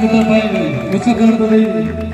Main, ucapkan kembali